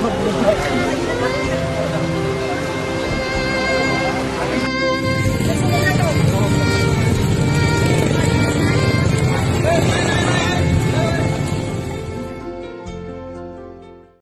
come